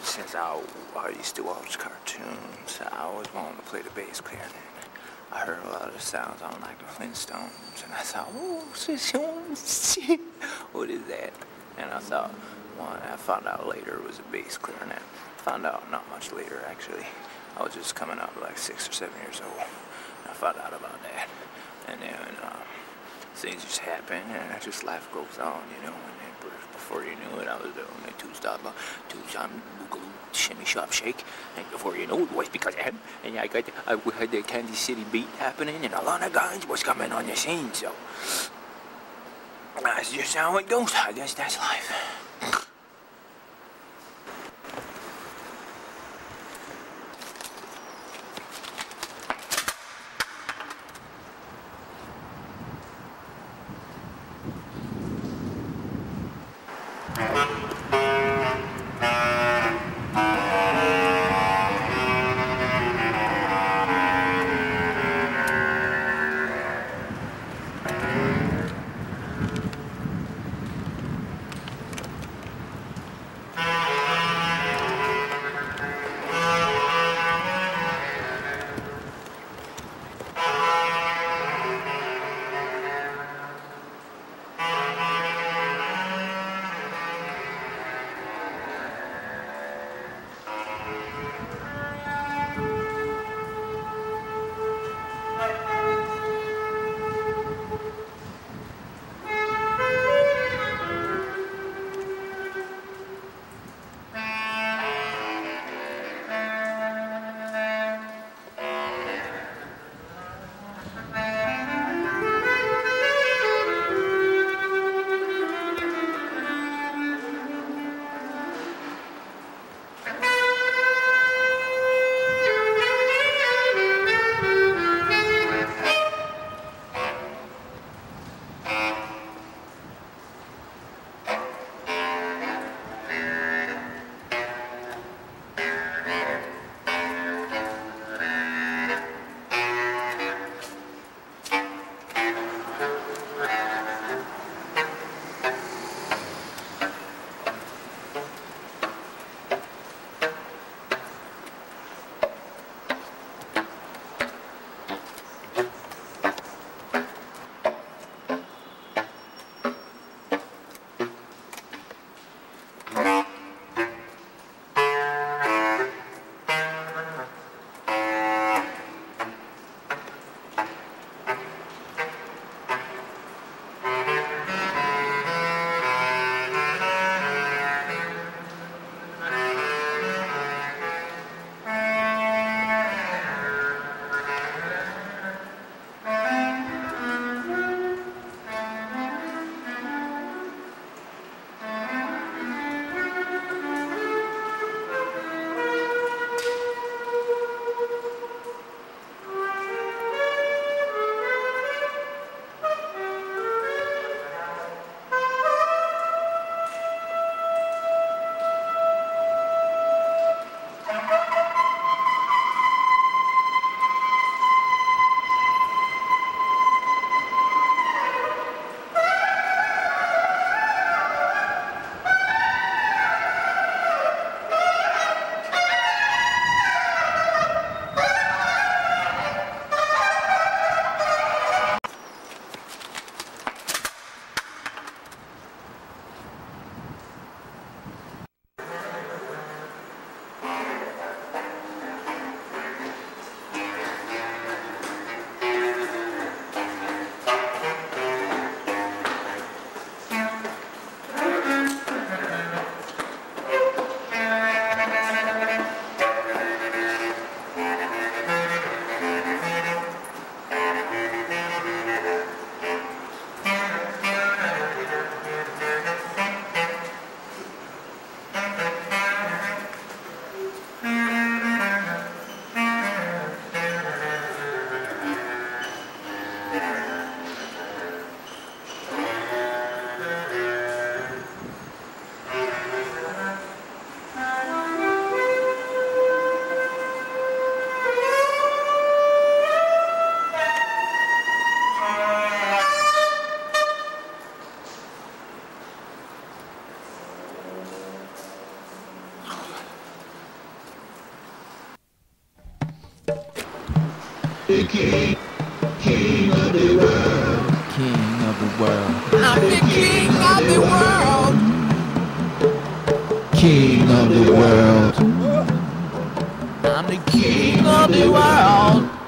since I, I used to watch cartoons, I always wanted to play the bass clarinet. I heard a lot of sounds on like the Flintstones, and I thought, oh, what is that? And I thought, one, I found out later it was a bass clarinet. Found out not much later, actually. I was just coming up like six or seven years old. I found out about that. And then um, things just happen, and just life goes on, you know. And before you knew it, I was doing a two-stop, uh, two-stop boogaloo shimmy shop shake. And before you know it, was because I had, and I got, I had the Kansas City beat happening, and a lot of guys was coming on the scene. So that's just how it goes. I guess that's life. The king, king of the world. King of the world. I'm the king of the world. King of the world. I'm the king of the world.